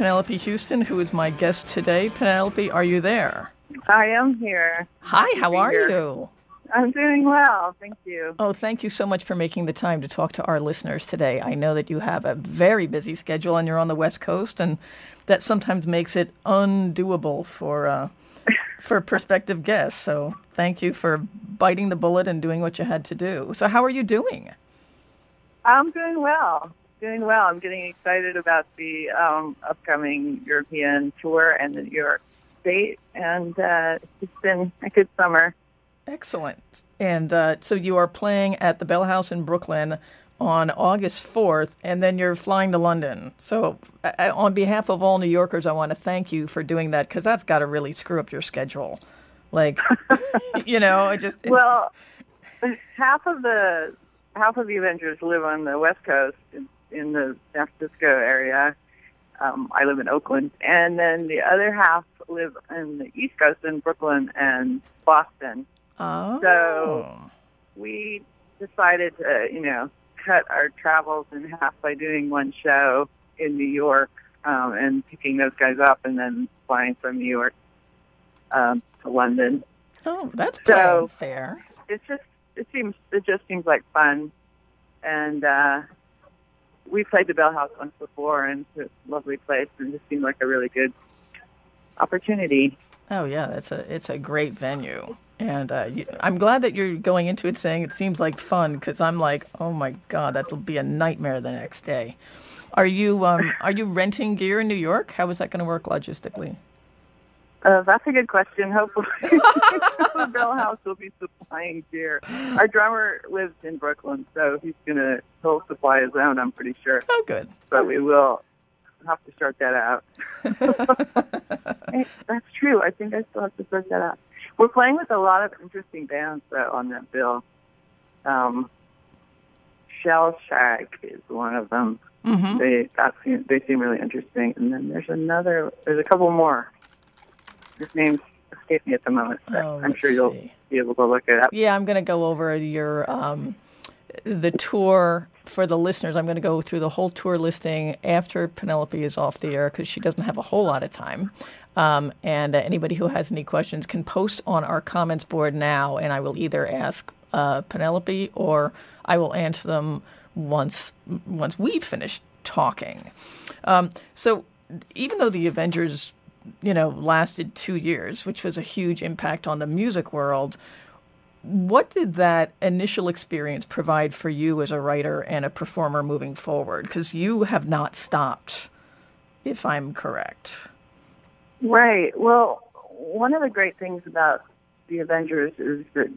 Penelope Houston, who is my guest today. Penelope, are you there? I am here. Hi, how are here. you? I'm doing well, thank you. Oh, thank you so much for making the time to talk to our listeners today. I know that you have a very busy schedule and you're on the West Coast, and that sometimes makes it undoable for uh, for prospective guests. So, thank you for biting the bullet and doing what you had to do. So, how are you doing? I'm doing well. Doing well. I'm getting excited about the um, upcoming European tour and the New York State, and uh, it's been a good summer. Excellent. And uh, so you are playing at the Bell House in Brooklyn on August 4th, and then you're flying to London. So, uh, on behalf of all New Yorkers, I want to thank you for doing that because that's got to really screw up your schedule. Like, you know, I just. Well, half of the half of the Avengers live on the West Coast in, the San Francisco area. Um, I live in Oakland, and then the other half live in the East Coast in Brooklyn and Boston. Oh. So we decided to, you know, cut our travels in half by doing one show in New York um, and picking those guys up and then flying from New York um, to London. Oh, that's So- fair. It's just it seems it just seems like fun, and uh, we played the Bell House once before, and it's a lovely place, and it just seemed like a really good opportunity. Oh yeah, it's a it's a great venue, and uh, you, I'm glad that you're going into it saying it seems like fun because I'm like, oh my god, that'll be a nightmare the next day. Are you um are you renting gear in New York? How is that going to work logistically? Uh, that's a good question. Hopefully, Bell House will be supplying gear. Our drummer lives in Brooklyn, so he's gonna he'll supply his own. I'm pretty sure, Oh, good. but we will have to sort that out. That's true. I think I still have to sort that out. We're playing with a lot of interesting bands though on that bill. Um, Shell Shack is one of them. Mm-hmm. They that seem, they seem really interesting, and then there's another. There's a couple more. His name's escaped me at the moment, but Oh, I'm sure you'll see. be able to look it up. Yeah, I'm going to go over your um, the tour for the listeners. I'm going to go through the whole tour listing after Penelope is off the air because she doesn't have a whole lot of time. Um, and uh, anybody who has any questions can post on our comments board now, and I will either ask uh, Penelope or I will answer them once once we've finished talking. Um, so even though the Avengers, you know, lasted two years, which was a huge impact on the music world, what did that initial experience provide for you as a writer and a performer moving forward? Because you have not stopped, if I'm correct. Right. Well, one of the great things about the Avengers is that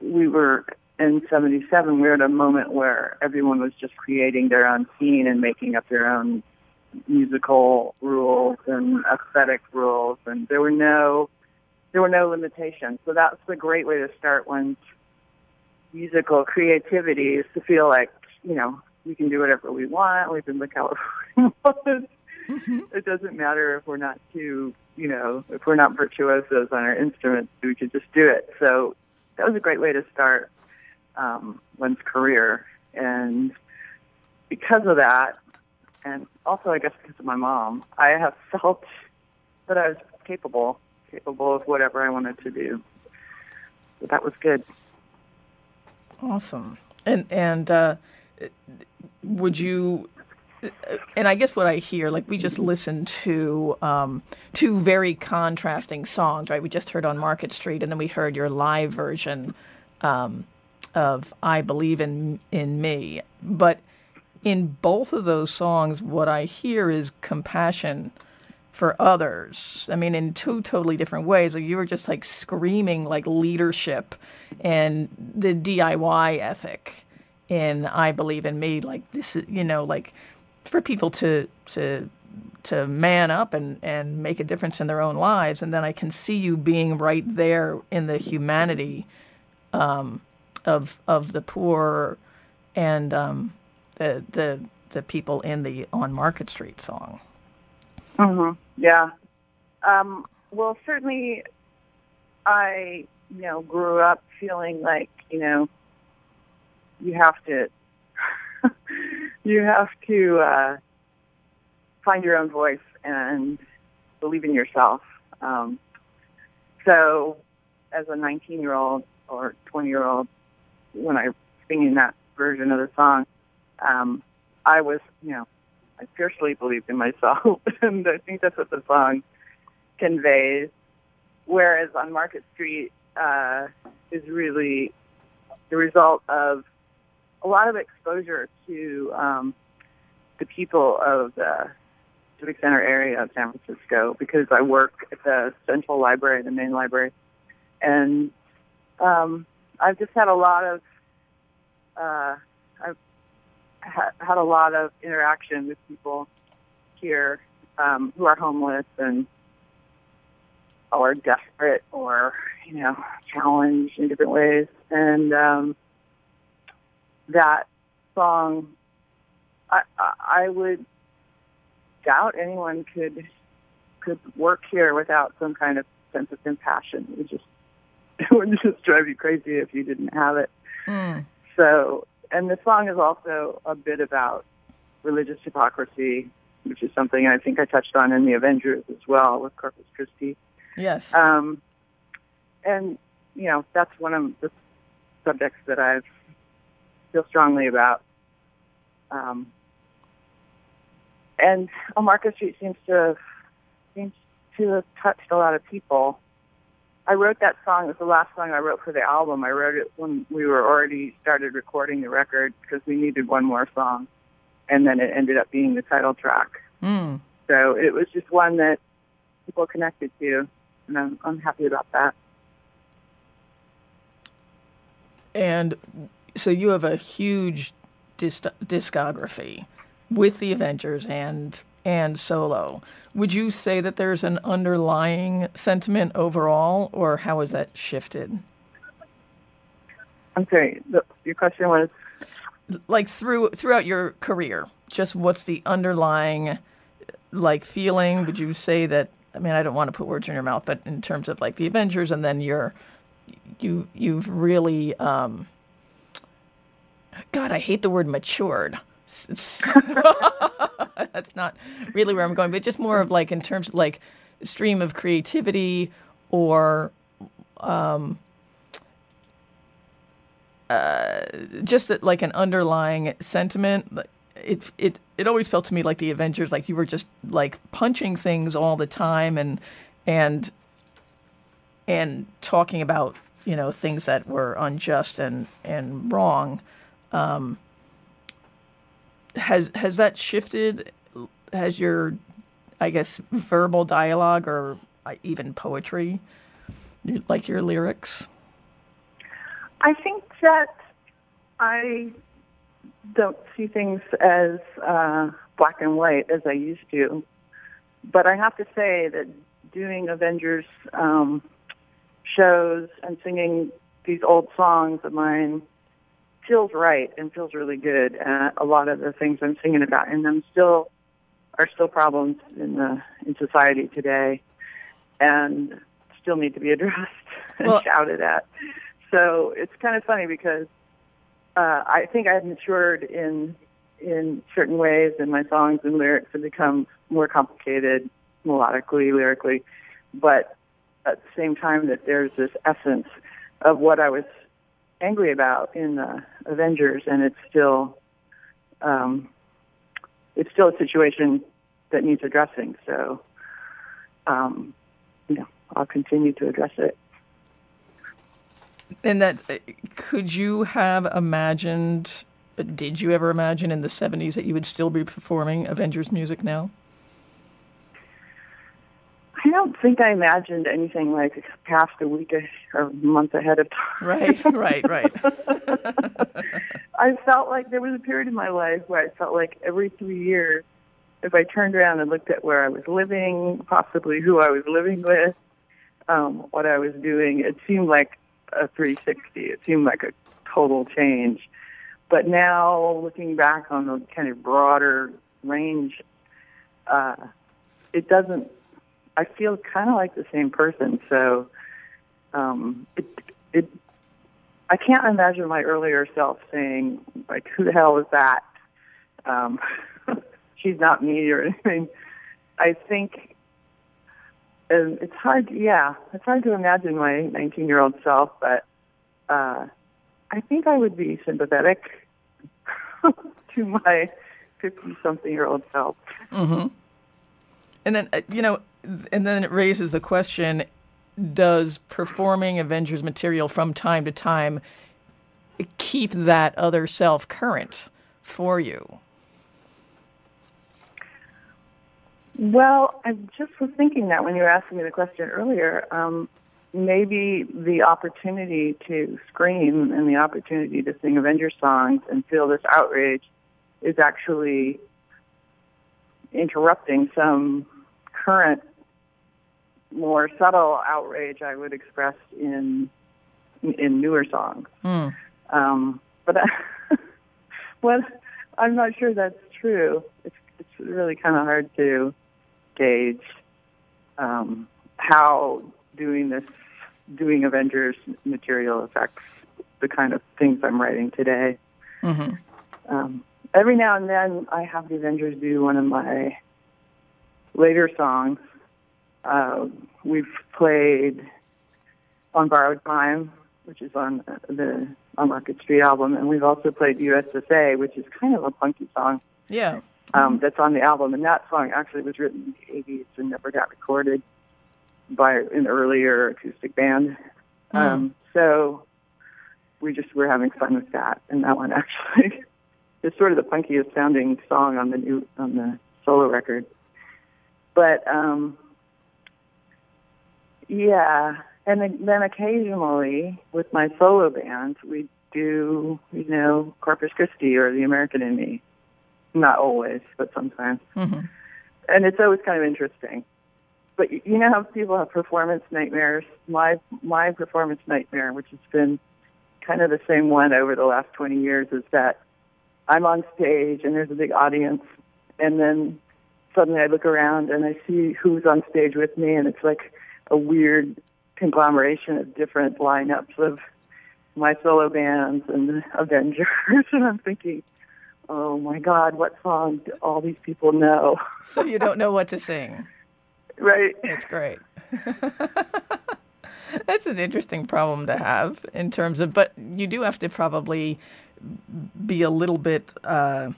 we were in 77, we were at a moment where everyone was just creating their own scene and making up their own musical rules and aesthetic rules and there were no there were no limitations. So that's the great way to start one's musical creativity is to feel like, you know, we can do whatever we want, we can look however we want it doesn't matter if we're not too, you know, if we're not virtuosos on our instruments, we could just do it. So that was a great way to start um, one's career. And because of that, and also I guess because of my mom, I have felt that I was capable, capable of whatever I wanted to do. So that was good. Awesome. And and uh, would you? And I guess what I hear, like we just listened to um, two very contrasting songs, right? We just heard on Market Street, and then we heard your live version um, of "I Believe in in Me." But in both of those songs, what I hear is compassion for others. I mean, in two totally different ways. Like you were just like screaming like leadership and the DIY ethic in I Believe in Me. Like this is, you know, like for people to to to man up and, and make a difference in their own lives. And then I can see you being right there in the humanity um, of of the poor and um, the the the people in the on Market Street song. hmm Yeah. Um, well, certainly, I you know grew up feeling like you know you have to you have to uh, find your own voice and believe in yourself. Um, so, as a 19 year old or 20 year old, when I was singing that version of the song, um, I was, you know, I fiercely believed in myself, and I think that's what the song conveys. Whereas on Market Street uh, is really the result of a lot of exposure to um, the people of the Civic Center area of San Francisco because I work at the Central Library, the main library, and um, I've just had a lot of uh, I've ha- had a lot of interaction with people here um, who are homeless and or desperate or you know challenged in different ways, and um, that song I, I would doubt anyone could could work here without some kind of sense of compassion. It would just it would just drive you crazy if you didn't have it. Mm. So, and the song is also a bit about religious hypocrisy, which is something I think I touched on in the Avengers as well with Corpus Christi. Yes. Um, and you know that's one of the subjects that I feel strongly about. Um, and oh, Street seems to have, seems to have touched a lot of people. I wrote that song. It was the last song I wrote for the album. I wrote it when we were already started recording the record because we needed one more song, and then it ended up being the title track. Mm. So it was just one that people connected to, and I'm, I'm happy about that. And so you have a huge disc- discography with the Avengers and and solo. Would you say that there's an underlying sentiment overall, or how has that shifted? I'm sorry. The, your question was like through throughout your career. Just what's the underlying like feeling? Would you say that? I mean, I don't want to put words in your mouth, but in terms of like the Avengers, and then you're you you've really um, God, I hate the word matured. That's not really where I'm going, but just more of like in terms of like stream of creativity or um, uh, just like an underlying sentiment. It it it always felt to me like the Avengers, like you were just like punching things all the time and and and talking about you know things that were unjust and and wrong. Um, has has that shifted? Has your, I guess, verbal dialogue or uh, even poetry, like your lyrics? I think that I don't see things as uh, black and white as I used to, but I have to say that doing Avengers um, shows and singing these old songs of mine feels right and feels really good. Uh, a lot of the things I'm singing about in them still are still problems in the in society today, and still need to be addressed and Well- shouted at. So it's kind of funny because uh, I think I've matured in in certain ways, and my songs and lyrics have become more complicated melodically, lyrically, but at the same time that there's this essence of what I was angry about in the Avengers, and it's still um, it's still a situation that needs addressing. So, um, you know, I'll continue to address it. And that uh, could you have imagined? Did you ever imagine in the '70s that you would still be performing Avengers music now? Don't think I imagined anything like past a week or month ahead of time. Right, right, right. I felt like there was a period in my life where I felt like every three years, if I turned around and looked at where I was living, possibly who I was living with, um, what I was doing, it seemed like a 360. It seemed like a total change. But now, looking back on the kind of broader range, uh, it doesn't. I feel kind of like the same person. So um, it it I can't imagine my earlier self saying like, "Who the hell is that?" Um, she's not me or anything. I think and it's hard. Yeah, it's hard to imagine my 19 year old self, but uh, I think I would be sympathetic to my 50 something year old self. Mm-hmm. And then uh, you know, and then it raises the question: Does performing Avengers material from time to time keep that other self current for you? Well, I just was thinking that when you were asking me the question earlier, um, maybe the opportunity to scream and the opportunity to sing Avengers songs and feel this outrage is actually interrupting some current, more subtle outrage I would express in in newer songs. Mm. Um, but I, well, I'm not sure that's true. It's it's really kind of hard to gauge um, how doing this, doing Avengers material affects the kind of things I'm writing today. Mm-hmm. Um, every now and then, I have the Avengers do one of my later songs. Uh, we've played on Borrowed Time, which is on the on Market Street album, and we've also played USSA, which is kind of a punky song. Yeah um, that's on the album. And that song actually was written in the 80s and never got recorded by an earlier acoustic band. Mm. Um, so we just were having fun with that. And that one actually is sort of the punkiest sounding song on the new on the solo record. But um, yeah, and then, then occasionally with my solo band, we do you know Corpus Christi or The American in Me. Not always, but sometimes. Mm-hmm. And it's always kind of interesting. But you know how people have performance nightmares? My my performance nightmare, which has been kind of the same one over the last 20 years, is that I'm on stage and there's a big audience, and then suddenly I look around and I see who's on stage with me, and it's like a weird conglomeration of different lineups of my solo bands and the Avengers, and I'm thinking, oh my God, what song do all these people know? So you don't know what to sing. right. That's great. That's an interesting problem to have in terms of, but you do have to probably be a little bit uh,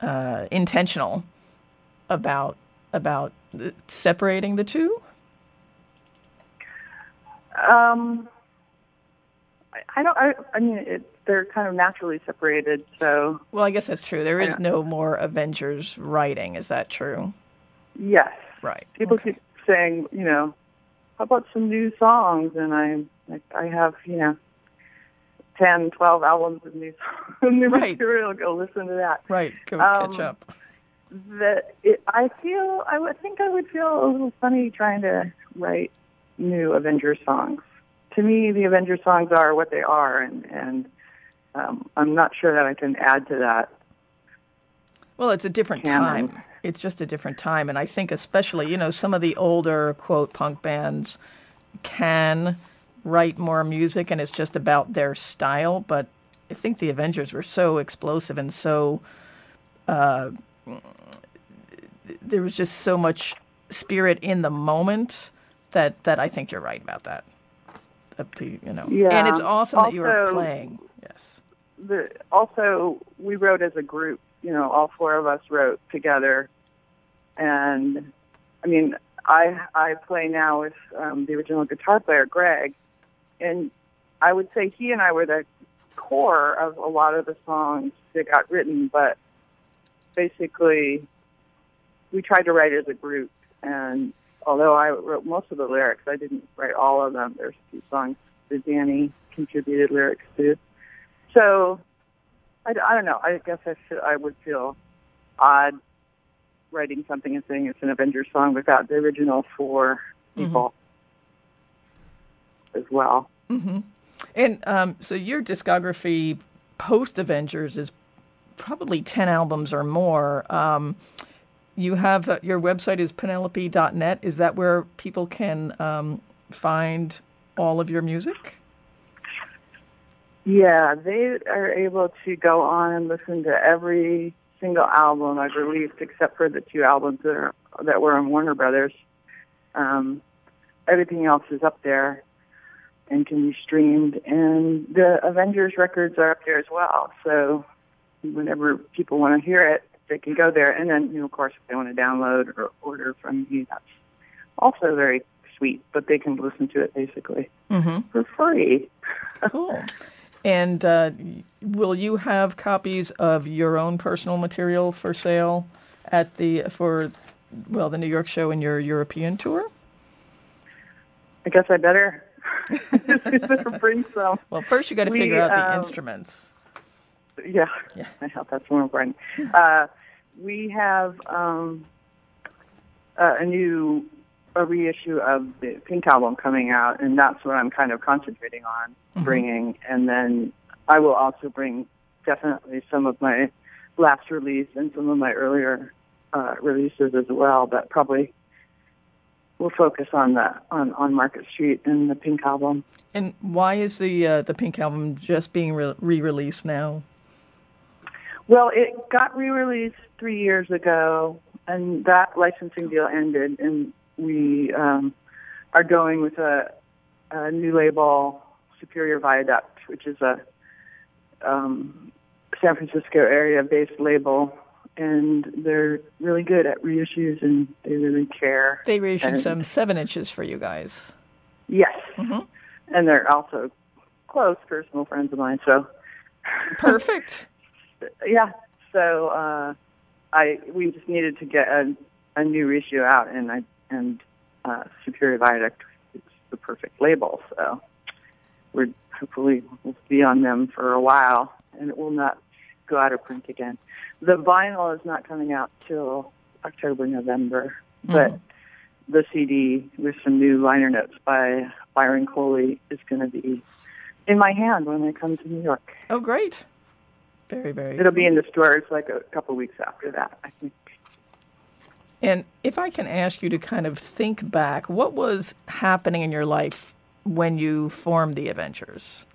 uh, intentional about about separating the two. Um, I, don't. I, I mean, it, they're kind of naturally separated. So well, I guess that's true. There is no more Avengers writing. Is that true? Yes. Right. People okay. keep saying, you know, how about some new songs? And I, like, I have, you know, 10, 12 albums of new, new right. material. Go listen to that. Right. Go um, catch up. That it, I feel, I would think I would feel a little funny trying to write new Avengers songs. To me, the Avengers songs are what they are, and and um, I'm not sure that I can add to that. Well, it's a different canon. time. It's just a different time, and I think especially you know some of the older quote punk bands can write more music, and it's just about their style. But I think the Avengers were so explosive and so uh, there was just so much spirit in the moment that that I think you're right about that. that you know, yeah. and it's awesome also, that you were playing. Yes. The, also, we wrote as a group. You know, all four of us wrote together, and I mean, I I play now with um, the original guitar player Greg, and I would say he and I were the core of a lot of the songs that got written, but basically we tried to write as a group and although I wrote most of the lyrics, I didn't write all of them. There's a few songs that Danny contributed lyrics to. So I, I don't know. I guess I should, I would feel odd writing something and saying it's an Avengers song without the original four people mm-hmm. as well. Mm-hmm. And um, so your discography post Avengers is probably 10 albums or more. Um, you have uh, your website is penelope.net. Is that where people can um, find all of your music? Yeah, they are able to go on and listen to every single album I've released, except for the two albums that are that were on Warner Brothers. Um, everything else is up there and can be streamed, and the Avengers records are up there as well. So whenever people want to hear it, they can go there. And then, you know, of course, if they want to download or order from you, that's also very sweet. But they can listen to it basically Mm-hmm. for free. Cool. And uh, will you have copies of your own personal material for sale at the for well the New York show and your European tour? I guess I better, better bring some. Well, first you got to figure out the um, instruments. Yeah, Yeah. I hope that's more important. Uh, we have um, uh, a new a reissue of the Pink album coming out, and that's what I'm kind of concentrating on bringing. And then I will also bring definitely some of my last release and some of my earlier uh, releases as well, but probably we'll focus on the on on Market Street and the Pink album. And why is the uh, the Pink album just being re- re-released now? Well, it got re-released three years ago, and that licensing deal ended, and we um, are going with a, a new label, Superior Viaduct, which is a um, San Francisco area-based label, and they're really good at reissues, and they really care. They reissued And- some seven inches for you guys. Yes, Mhm. and they're also close personal friends of mine, so. Perfect. yeah. So uh, I we just needed to get a, a new reissue out, and I and uh, Superior Viaduct is the perfect label. So we're hopefully we'll be on them for a while, and it will not go out of print again. The vinyl is not coming out till October November, but the CD with some new liner notes by Byron Coley is going to be in my hand when I come to New York. Oh, great. Very, very. It'll be in the stores like a couple weeks after that, I think. And if I can ask you to kind of think back, what was happening in your life when you formed the Avengers?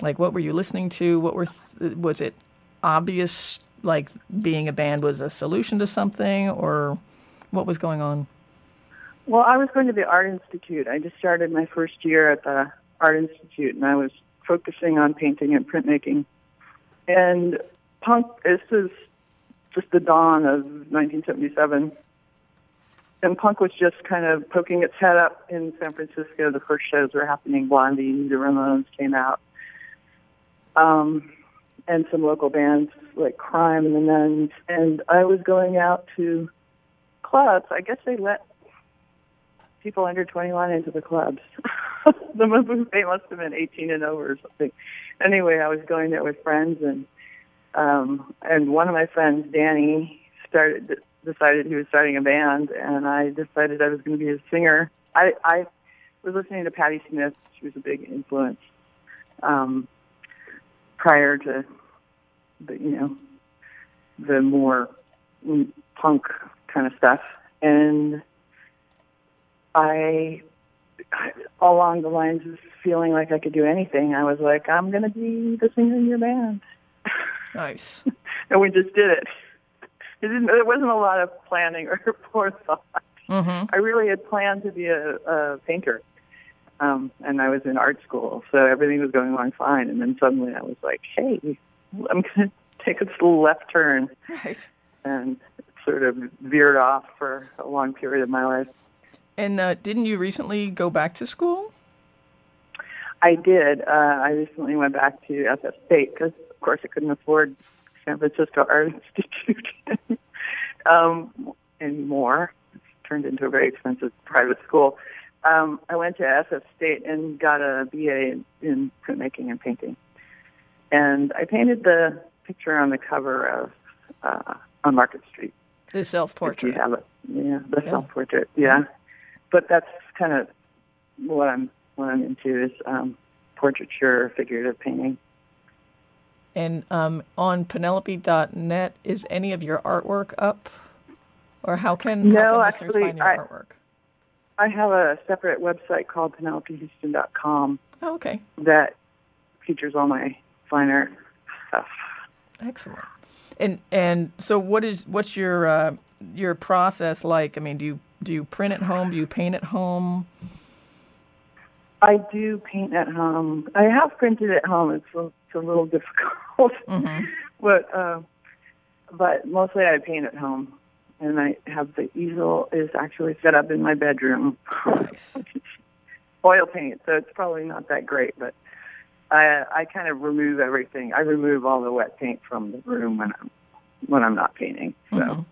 Like, what were you listening to? What were th- was it obvious? Like being a band was a solution to something, or what was going on? Well, I was going to the Art Institute. I just started my first year at the Art Institute, and I was focusing on painting and printmaking. And punk, this is just the dawn of 1977. And punk was just kind of poking its head up in San Francisco. The first shows were happening. Blondie, the Ramones came out. Um, and some local bands like Crime and the Nuns. And I was going out to clubs. I guess they let people under 21 into the clubs. the they must have been 18 and over or something. Anyway, I was going there with friends, and um, and one of my friends, Danny, started decided he was starting a band, and I decided I was going to be a singer. I I was listening to Patti Smith. She was a big influence um, prior to the you know the more punk kind of stuff, and I along the lines of feeling like I could do anything, I was like, I'm going to be the singer in your band, Nice. and we just did it. It didn't. There wasn't a lot of planning or forethought. hmm I really had planned to be a, a painter, um, and I was in art school, so everything was going along fine. And then suddenly, I was like, "Hey, I'm going to take a little left turn," Right. and sort of veered off for a long period of my life. And uh, didn't you recently go back to school? I did. Uh, I recently went back to SF State because, of course, I couldn't afford San Francisco Art Institute um, anymore. It's turned into a very expensive private school. Um, I went to SF State and got a BA in, in printmaking and painting. And I painted the picture on the cover of uh, on Market Street. The self-portrait. you have it, yeah, the Yeah. self-portrait, yeah. But that's kind of what I'm into is um, portraiture, figurative painting. And um, on Penelope.net, is any of your artwork up? Or how can, No, how can actually, find your I- artwork? I have a separate website called PenelopeHouston.com Oh, okay. that features all my fine art stuff. Excellent. And and so what is what's your uh, your process like? I mean, do you do you print at home? Do you paint at home? I do paint at home. I have printed at home. It's a, it's a little difficult, Mm-hmm. but uh, but mostly I paint at home. And I have the easel is actually set up in my bedroom. Nice. Oil paint, so it's probably not that great, but I I kind of remove everything. I remove all the wet paint from the room when I'm when I'm not painting. So Mhm.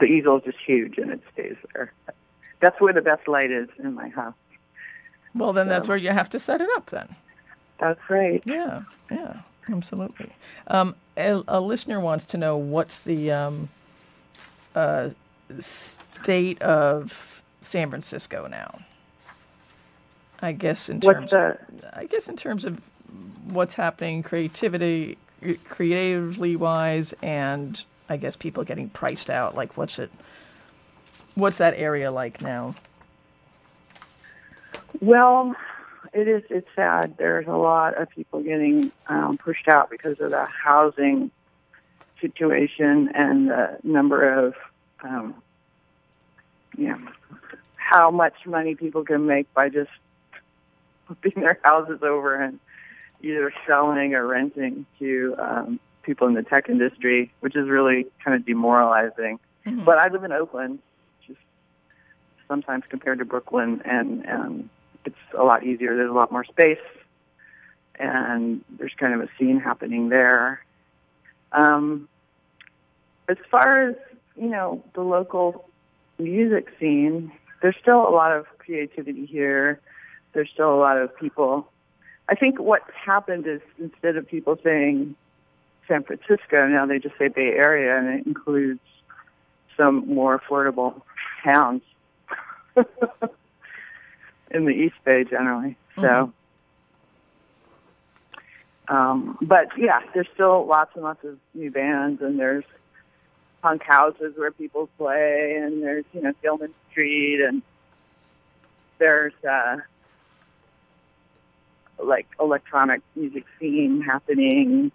the easel is just huge and it stays there. That's where the best light is in my house. Well, then that's where you have to set it up. Then. That's right. Yeah. Yeah. Absolutely. Um, a, a listener wants to know what's the um, uh, state of San Francisco now. I guess in terms. What's the I guess in terms of what's happening creativity creatively wise and I guess people getting priced out like what's it what's that area like now? Well, it is. It's sad. There's a lot of people getting um, pushed out because of the housing situation and the number of, um, you know, how much money people can make by just flipping their houses over and either selling or renting to um, people in the tech industry, which is really kind of demoralizing. Mhm. But I live in Oakland, just sometimes compared to Brooklyn, and and it's a lot easier. There's a lot more space, and there's kind of a scene happening there. Um, as far as you know, the local music scene, there's still a lot of creativity here. There's still a lot of people. I think what's happened is instead of people saying San Francisco, now they just say Bay Area, and it includes some more affordable towns in the East Bay generally. So, um, but yeah, there's still lots and lots of new bands, and there's punk houses where people play, and there's you know Gilman Street, and there's uh, like electronic music scene happening.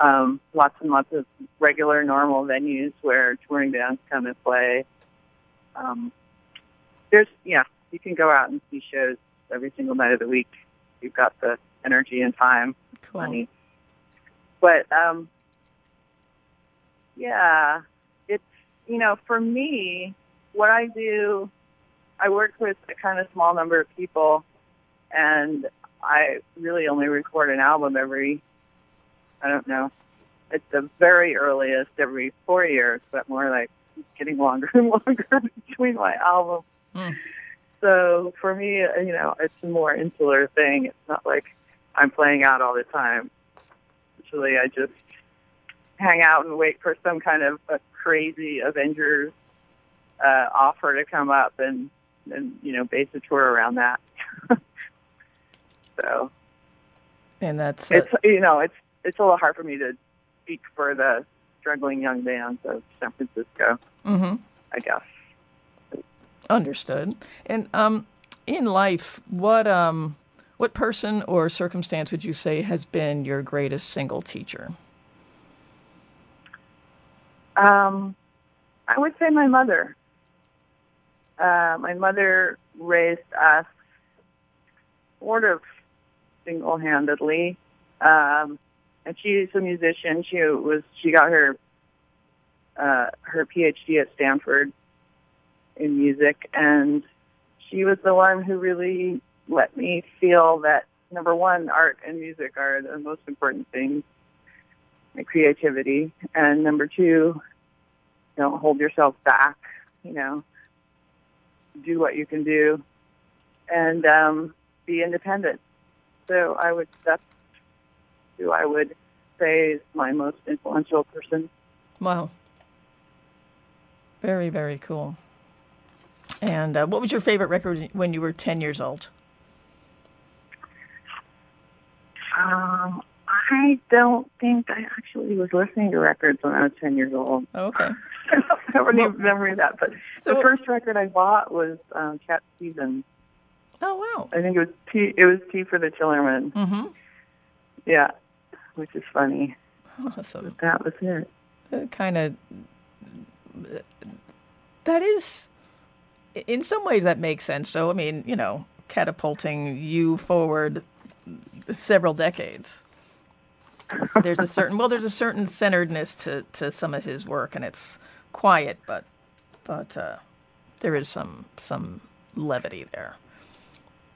Um, lots and lots of regular, normal venues where touring bands come and play. Um, there's, yeah, you can go out and see shows every single night of the week. You've got the energy and time, Cool. money. But um, yeah, it's you know, for me, what I do, I work with a kind of small number of people, and I really only record an album every, I don't know, at the very earliest every four years, but more like getting longer and longer between my albums. Mm. So for me, you know, it's a more insular thing. It's not like I'm playing out all the time. Usually, I just hang out and wait for some kind of a crazy Avengers uh, offer to come up, and and you know, base a tour around that. so And that's it's you know, it's it's a little hard for me to speak for the struggling young bands of San Francisco. mhm. I guess. Understood. And um, in life, what um, what person or circumstance would you say has been your greatest single teacher? Um, I would say my mother. Uh, my mother raised us sort of single-handedly, um, and she's a musician. She was she got her uh, her PhD at Stanford in music, and she was the one who really let me feel that number one, art and music are the most important things creativity. And number two, don't hold yourself back, you know, do what you can do and um, be independent. So I would, that's who I would say is my most influential person. Wow. Very, very cool. And uh, what was your favorite record when you were 10 years old? Um, I don't think I actually was listening to records when I was 10 years old. Oh, okay. I don't have any memory of that, but So- the first record I bought was um, Cat Stevens. Oh, wow. I think it was T. It was Tea for the Tillerman. Mm-hmm. Yeah, which is funny. Awesome. That was it. Uh, kind of. That is, in some ways, that makes sense. So, I mean, you know, catapulting you forward several decades. There's a certain well, there's a certain centeredness to, to some of his work, and it's quiet, but but uh, there is some some levity there.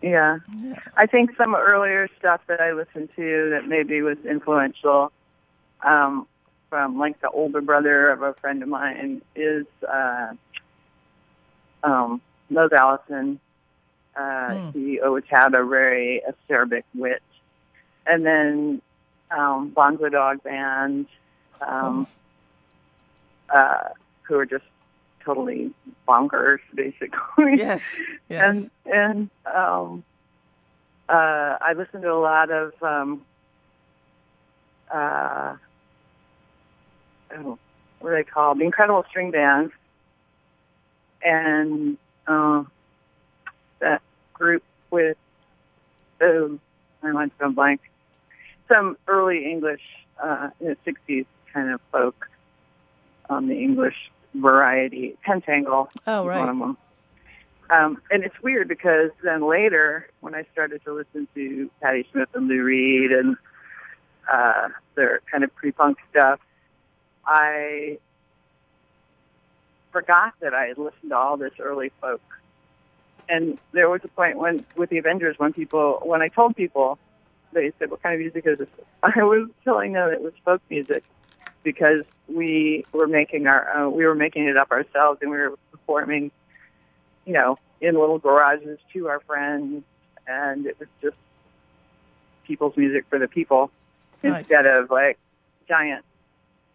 Yeah. Yeah. I think some earlier stuff that I listened to that maybe was influential um, from like the older brother of a friend of mine is uh, um, Mose Allison. Uh, Hmm. He always had a very acerbic wit. And then um, Bonzo Dog Band, um, uh, who are just totally bonkers, basically. Yes. Yes. And and um, uh, I listen to a lot of um, uh, oh, what are they called? The Incredible String Bands, and uh, that group with oh, my mind's gone blank. Some early English uh, in the '60s kind of folk on the English variety. Pentangle oh right. one of them. Um, and it's weird because then later, when I started to listen to Patti Smith and Lou Reed and uh, their kind of pre-punk stuff, I forgot that I had listened to all this early folk. And there was a point when, with the Avengers, when people, when I told people, they said, "What kind of music is this?" I was telling them it was folk music because we were making our, uh, we were making it up ourselves, and we were performing you know, in little garages to our friends, and it was just people's music for the people Nice. instead of like giant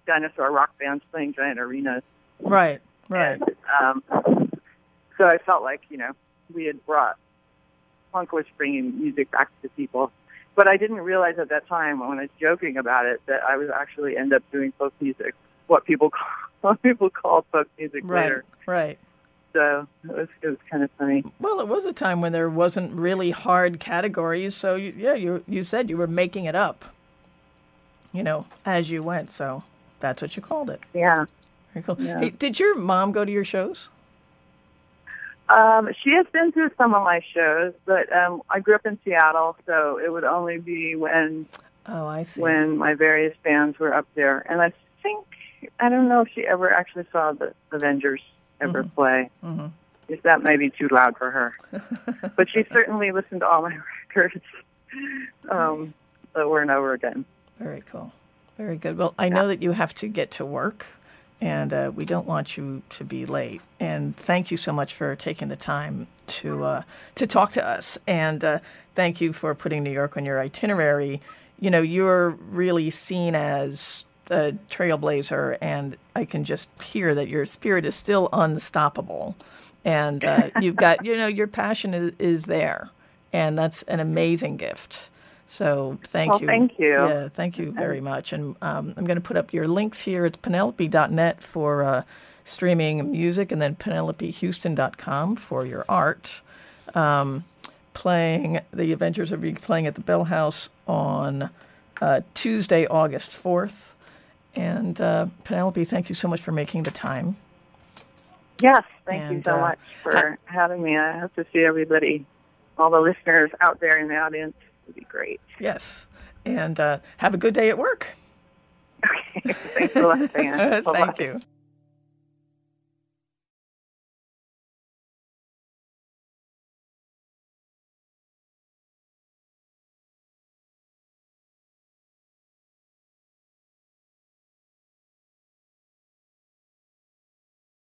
dinosaur rock bands playing giant arenas. Right. Right. And, um, so I felt like you know we had brought punk was bringing music back to people. But I didn't realize at that time when I was joking about it that I was actually end up doing folk music, what people call, what people call folk music Right. later. Right. So it was it was kind of funny. Well, it was a time when there wasn't really hard categories, so you, yeah, you you said you were making it up. You know, as you went, so that's what you called it. Yeah. Very cool. Yeah. Hey, did your mom go to your shows? Um, she has been to some of my shows, but um, I grew up in Seattle, so it would only be when Oh, I see. when my various bands were up there. And I think I don't know if she ever actually saw the Avengers ever play. hmm If that may be too loud for her, but she certainly listened to all my records um, over and over again. Very cool. Very good. Well, I know that you have to get to work, and uh, we don't want you to be late. And thank you so much for taking the time to uh, to talk to us. And uh, thank you for putting New York on your itinerary. You know, you're really seen as a trailblazer, and I can just hear that your spirit is still unstoppable. And uh, you've got, you know, your passion is, is there, and that's an amazing gift. So thank Well, you. thank you. Yeah, thank you very much. And um, I'm going to put up your links here. It's penelope.net for uh, streaming music, and then penelopehouston.com for your art. Um, playing the Avengers will be playing at the Bell House on uh, Tuesday, August 4th. And uh, Penelope, thank you so much for making the time. Yes, thank you so uh, much for having me. I hope to see everybody, all the listeners out there in the audience. Would be great. Yes. And uh, have a good day at work. Okay, thanks a lot, Diane. Thank you.